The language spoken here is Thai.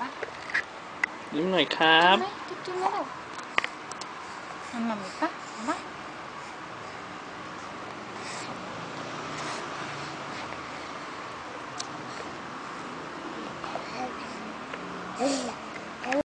ปะยิ้มหน่อยครับจุ๊บจุ๊บแล้กมันหม่ำอีปะมา